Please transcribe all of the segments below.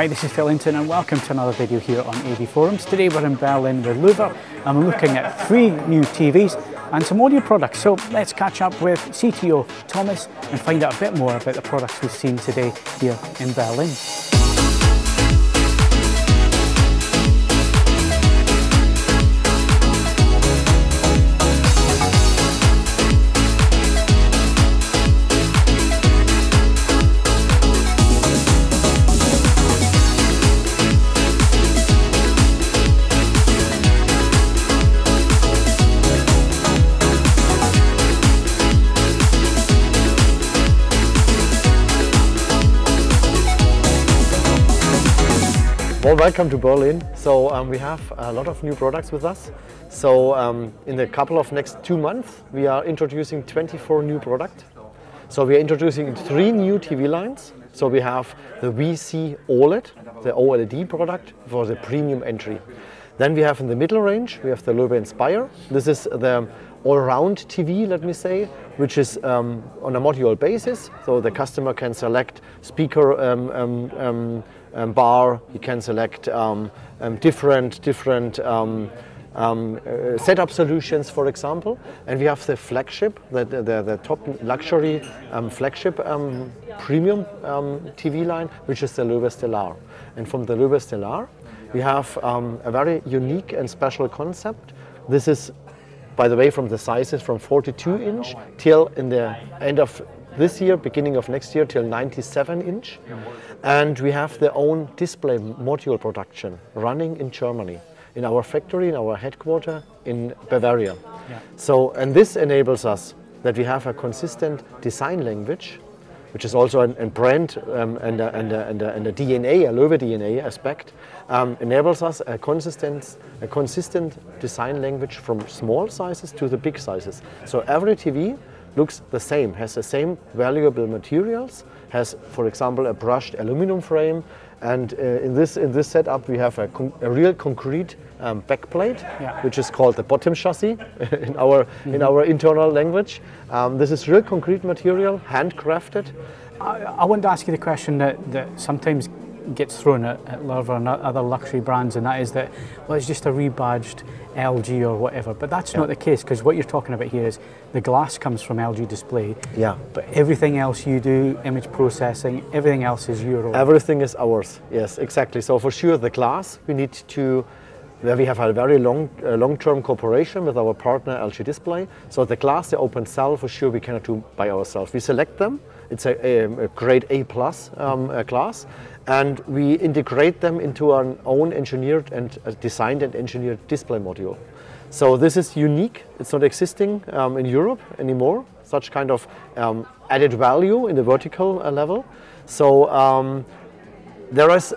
Hi, this is Phil and welcome to another video here on AV Forums. Today we're in Berlin with Loewe and we're looking at three new TVs and some audio products. So let's catch up with CTO Thomas and find out a bit more about the products we've seen today here in Berlin. Well, welcome to Berlin. So um, we have a lot of new products with us. So um, in a couple of next two months, we are introducing 24 new products. So we are introducing three new TV lines. So we have the VC OLED, the OLED product for the premium entry. Then we have in the middle range, we have the Loewe Inspire. This is the all-round TV, let me say, which is um, on a module basis. So the customer can select speaker um, um, um, um bar, he can select um, different, different uh, setup solutions, for example. And we have the flagship, the, the, the top luxury flagship premium TV line, which is the Loewe Stellar. And from the Loewe Stellar, we have a very unique and special concept. This is by the way, from the sizes from 42 inch till in the end of this year, beginning of next year, till 97 inch. And we have their own display module production running in Germany, in our factory, in our headquarter in Bavaria. Yeah. So, and this enables us that we have a consistent design language which is also a, a brand um, and, a, and, a, and, and, a, DNA, a Loewe DNA aspect, um, enables us a consistent, a consistent design language from small sizes to the big sizes. So every TV looks the same, has the same valuable materials, has, for example, a brushed aluminum frame, and uh, in this in this setup we have a, a real concrete um, backplate, yeah. which is called the bottom chassis in our mm -hmm. in our internal language. Um, this is real concrete material, handcrafted. I, I want to ask you the question that, that sometimes gets thrown at, at Loewe and other luxury brands, and that is that, well, it's just a rebadged LG or whatever. But that's yeah. not the case because what you're talking about here is the glass comes from LG Display. Yeah. But everything else you do, image processing, everything else is your own. Everything is ours. Yes, exactly. So for sure, the glass we need to. Where we have a very long, uh, long-term cooperation with our partner LG Display. So the glass, the open cell, for sure we cannot do by ourselves. We select them. It's a, a, a grade A plus um, glass, and we integrate them into our own engineered and uh, designed and engineered display module. So this is unique. It's not existing um, in Europe anymore, such kind of um, added value in the vertical uh, level. So um, there is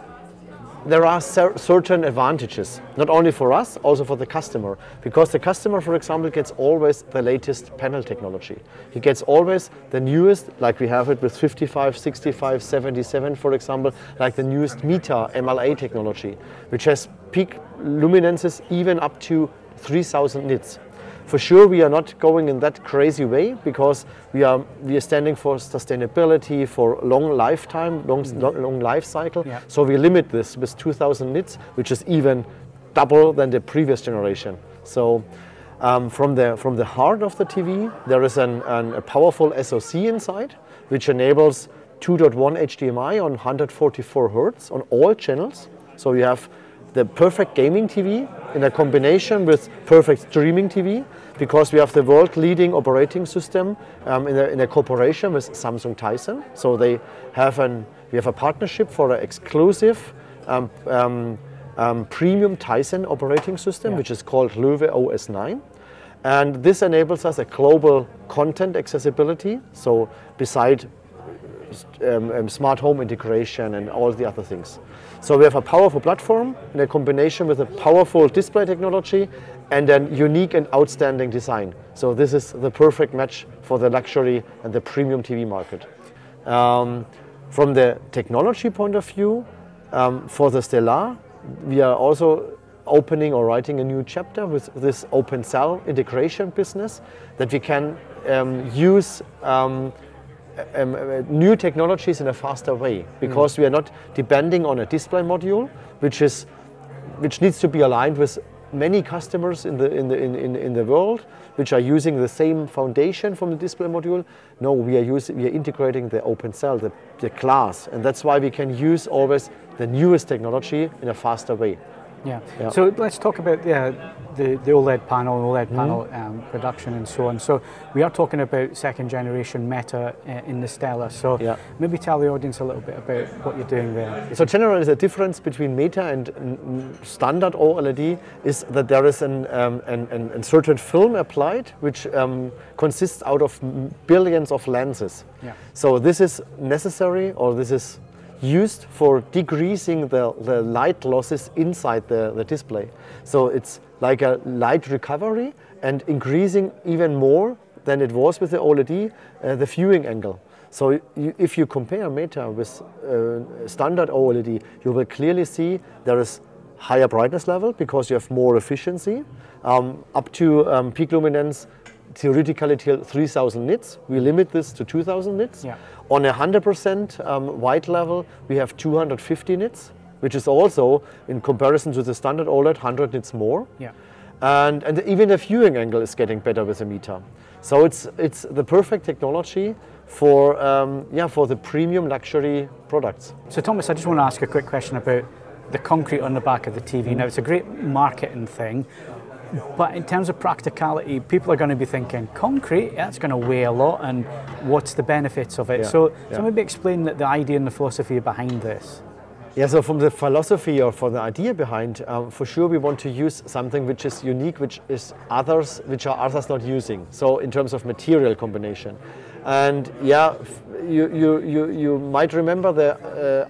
there are certain advantages, not only for us, also for the customer. Because the customer, for example, gets always the latest panel technology. He gets always the newest, like we have it with 55, 65, 77, for example, like the newest META MLA technology, which has peak luminances even up to 3000 nits. For sure, we are not going in that crazy way because we are we are standing for sustainability, for long lifetime, long mm -hmm. long life cycle. Yeah. So we limit this with 2,000 nits, which is even double than the previous generation. So. Um, from the from the heart of the TV, there is an, an, a powerful SoC inside, which enables 2.1 HDMI on 144 hertz on all channels. So you have the perfect gaming TV in a combination with perfect streaming TV because we have the world leading operating system um, in, a, in, a, cooperation with Samsung Tizen. So they have an, we have a partnership for an exclusive um, um, um premium Tizen operating system, yeah. which is called Loewe OS 9. And this enables us a global content accessibility. So beside um, um, smart home integration and all the other things. So we have a powerful platform in a combination with a powerful display technology and a unique and outstanding design. So this is the perfect match for the luxury and the premium TV market. Um, from the technology point of view, um, for the Stellar, we are also opening or writing a new chapter with this open cell integration business that we can um, use um, um, uh, new technologies in a faster way because we are not depending on a display module, which is which needs to be aligned with many customers in the in the in, in, in the world which are using the same foundation from the display module. No, we are using we are integrating the open cell, the, the glass, and that's why we can use always the newest technology in a faster way. Yeah. Yeah. So let's talk about the, the, the OLED panel, OLED Mm-hmm. panel um, production and so on. So we are talking about second generation Meta uh, in the Stellar. So Yeah. maybe tell the audience a little bit about what you're doing there. So generally, the difference between Meta and mm, mm, standard OLED is that there is an, um, an, an, an certain film applied, which um, consists out of billions of lenses. Yeah. So this is necessary, or this is used for decreasing the, the light losses inside the, the display. So it's like a light recovery and increasing even more than it was with the OLED, uh, the viewing angle. So you, if you compare Meta with uh, standard OLED, you will clearly see there is higher brightness level because you have more efficiency, um, up to um, peak luminance theoretically till 3000 nits. We limit this to 2000 nits. Yeah. On a 100% um, white level, we have 250 nits, which is also, in comparison to the standard OLED, 100 nits more. Yeah. And, and even the viewing angle is getting better with the Meta. So it's, it's the perfect technology for, um, yeah, for the premium luxury products. So Thomas, I just want to ask a quick question about the concrete on the back of the TV. Now it's a great marketing thing, but in terms of practicality, people are going to be thinking concrete. That's going to weigh a lot, and what's the benefits of it? Yeah, So, yeah. so maybe explain the, the idea and the philosophy behind this. Yeah, so from the philosophy or for the idea behind, um, for sure we want to use something which is unique, which is others, which are others not using. So in terms of material combination, and yeah, f- you you you, you might remember the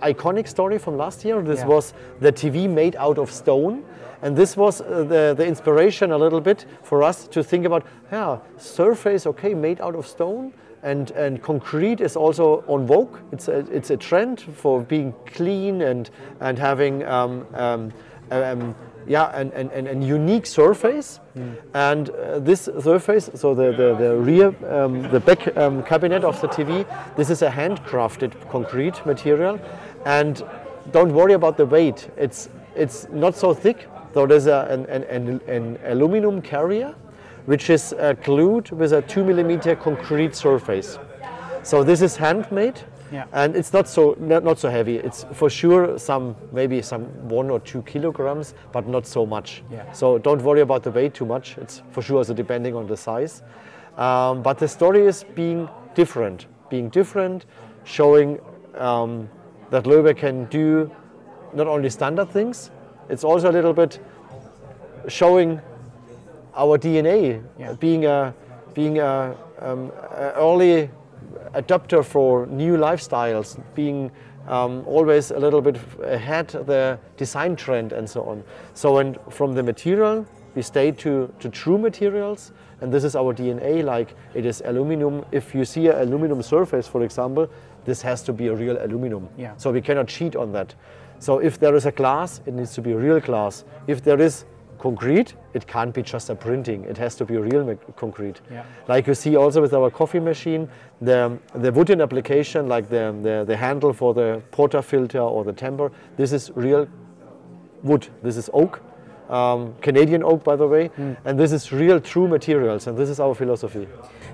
uh, iconic story from last year. This Yeah. was the TV made out of stone. And this was uh, the, the inspiration a little bit for us to think about, yeah, surface, okay, made out of stone, and, and concrete is also on vogue. It's a, it's a trend for being clean and, and having um, um, um, yeah, an, an, an, unique surface. And uh, this surface, so the, the, the rear, um, the back um, cabinet of the TV, this is a handcrafted concrete material. And don't worry about the weight. It's, it's not so thick. So there's a, an, an, an, aluminum carrier which is uh, glued with a two millimeter concrete surface. So this is handmade, Yeah. and it's not so not, not so heavy. It's for sure some maybe some one or two kilograms, but not so much. Yeah. So don't worry about the weight too much. It's for sure also depending on the size. Um, but the story is being different, being different, showing um, that Loewe can do not only standard things. It's also a little bit showing our DNA, Yeah. being a being a, um, a early adopter for new lifestyles, being um, always a little bit ahead the design trend and so on. So and from the material, we stay to, to true materials, and this is our DNA. Like it is aluminum. If you see an aluminum surface, for example, this has to be a real aluminum. Yeah. So we cannot cheat on that. So if there is a glass, it needs to be real glass. If there is concrete, it can't be just a printing. It has to be real concrete. Yeah. Like you see also with our coffee machine, the, the wooden application, like the, the, the handle for the portafilter or the temper, this is real wood. This is oak, um, Canadian oak, by the way, and this is real, true materials, and this is our philosophy.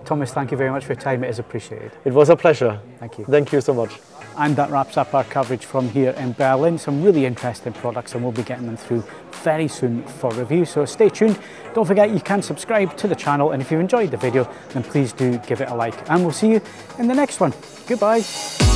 Thomas, thank you very much for your time. It is appreciated. It was a pleasure. Thank you. Thank you so much. And that wraps up our coverage from here in Berlin. Some really interesting products, and we'll be getting them through very soon for review. So stay tuned. Don't forget you can subscribe to the channel, and if you've enjoyed the video, then please do give it a like. And we'll see you in the next one. Goodbye.